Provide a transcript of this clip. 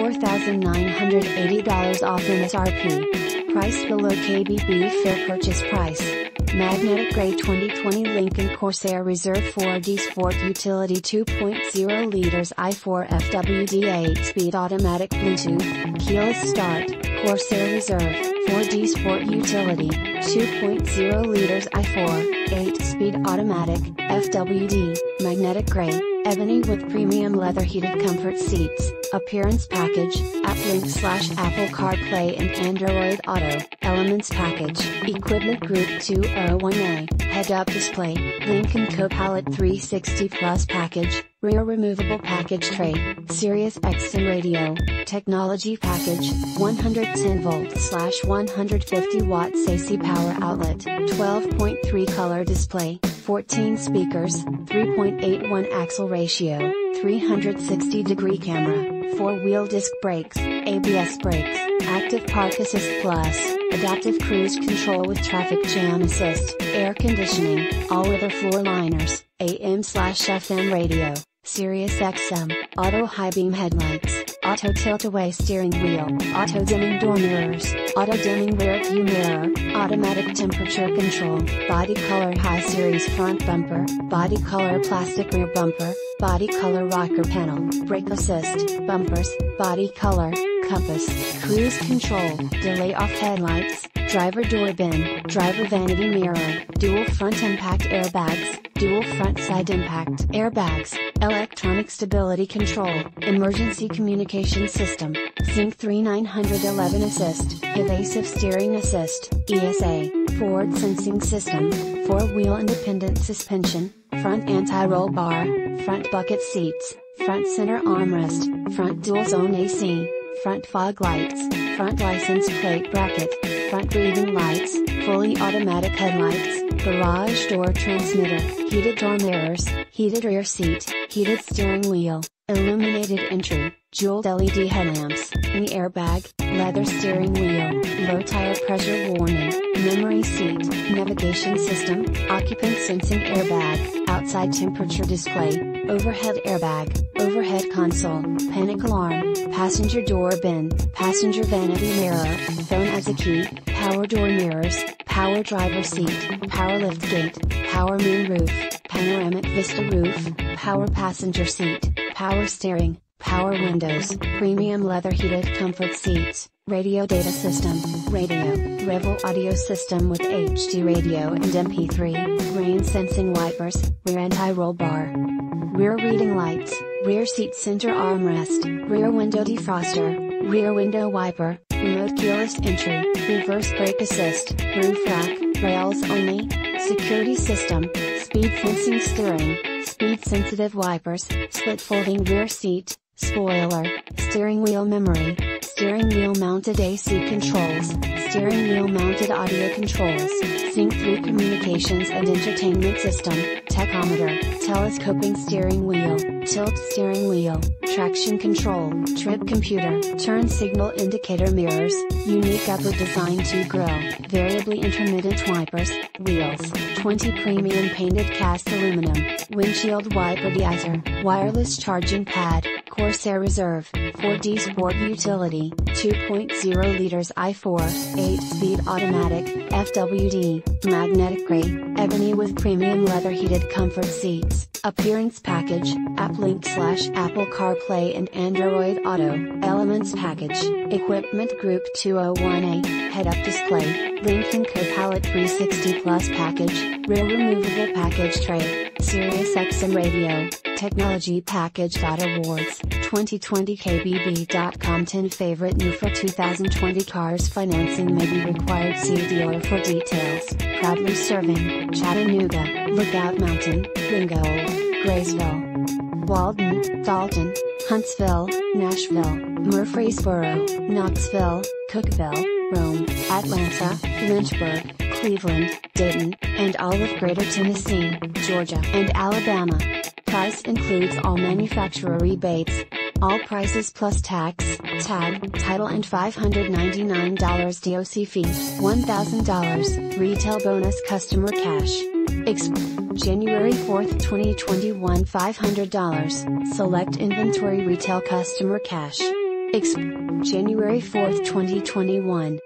$4,980 off MSRP. Price below KBB fair purchase price. Magnetic Gray 2020 Lincoln Corsair Reserve 4D Sport Utility 2.0 liters i4 FWD 8-speed automatic Bluetooth, keyless start, Corsair Reserve, 4D Sport Utility, 2.0 liters i4, 8-speed automatic, FWD, magnetic gray, ebony with premium leather heated comfort seats, appearance package, AppLink slash Apple CarPlay and Android Auto, elements package, equipment group 201A, head-up display, Lincoln Copilot 360 Plus package, rear removable package tray, Sirius XM radio, technology package, 110 volt slash 150 watts AC power outlet, 12.3 color display, 14 speakers, 3.81 axle ratio, 360 degree camera, 4 wheel disc brakes, ABS brakes, active park assist plus, adaptive cruise control with traffic jam assist, air conditioning, all weather floor liners, AM slash FM radio, Sirius XM, auto high beam headlights, auto tilt away steering wheel, auto dimming door mirrors, auto dimming rear view mirror, automatic temperature control, body color high series front bumper, body color plastic rear bumper, body color rocker panel, brake assist, bumpers, body color, compass, cruise control, delay off headlights, driver door bin, driver vanity mirror, dual front impact airbags, dual front side impact airbags, electronic stability control, emergency communication system, Sync 3911 assist, evasive steering assist, ESA, forward sensing system, four-wheel independent suspension, front anti-roll bar, front bucket seats, front center armrest, front dual zone AC, front fog lights, front license plate bracket, front reading lights, fully automatic headlights, garage door transmitter, heated door mirrors, heated rear seat, heated steering wheel, illuminated entry, jeweled LED headlamps, airbag, leather steering wheel, low tire pressure warning, memory seat, navigation system, occupant sensing airbag, outside temperature display, overhead airbag, overhead console, panic alarm, passenger door bin, passenger vanity mirror, phone as a key, power door mirrors, power driver seat, power lift gate, power moon roof, panoramic vista roof, power passenger seat, power steering, power windows, premium leather heated comfort seats, radio data system, radio, Revel audio system with HD radio and MP3, rain sensing wipers, rear anti-roll bar, rear reading lights, rear seat center armrest, rear window defroster, rear window wiper, remote keyless entry, reverse brake assist, roof rack, rails only, security system, speed sensing steering, speed sensitive wipers, split folding rear seat, spoiler, steering wheel memory, steering wheel mounted AC controls, steering wheel mounted audio controls, Sync 3 communications and entertainment system, tachometer, telescoping steering wheel, tilt steering wheel, traction control, trip computer, turn signal indicator mirrors, unique upper design to grille, variably intermittent wipers, wheels, 20 premium painted cast aluminum, windshield wiper deicer, wireless charging pad, Corsair Reserve, 4D Sport Utility, 2.0 liters i4, 8-speed automatic, FWD, magnetic gray, ebony with premium leather heated comfort seats, appearance package, AppLink slash Apple CarPlay and Android Auto, elements package, equipment group 201A, head-up display, Lincoln Copilot 360 Plus package, rear removable package tray, Sirius XM radio, technology package. Awards, 2020 KBB.com 10 favorite new for 2020 cars financing may be required see dealer for details, proudly serving, Chattanooga, Lookout Mountain, Ringgold, Graysville, Walden, Dalton, Huntsville, Nashville, Murfreesboro, Knoxville, Cookeville, Rome, Atlanta, Lynchburg, Cleveland, Dayton, and all of Greater Tennessee, Georgia and Alabama. Price includes all manufacturer rebates. All prices plus tax, tag, title and $599 DOC fee, $1,000, retail bonus customer cash. Exp- January 4th 2021 $500, select inventory retail customer cash. Exp. January 4, 2021.